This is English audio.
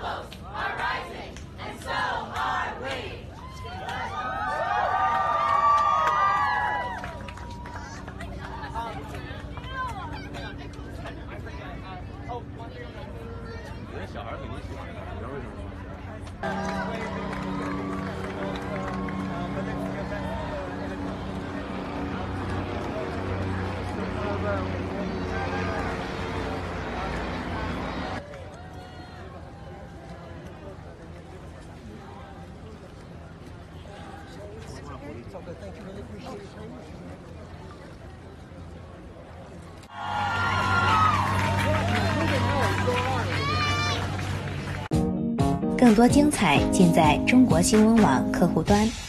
Are rising, and so are we. Alicia Harley needs to 更多精彩尽在中国新闻网客户端。